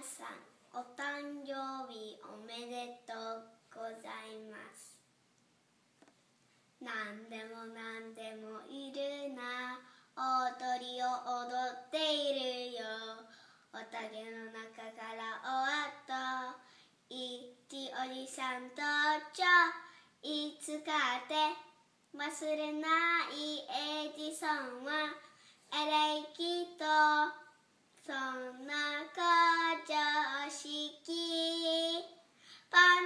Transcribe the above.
皆さんお誕生日おめでとうございます。何でも何でもいるな踊りを踊っているよ。おたげの中から終わったいちおじさん登場いつかって忘れないエジソンはエレキ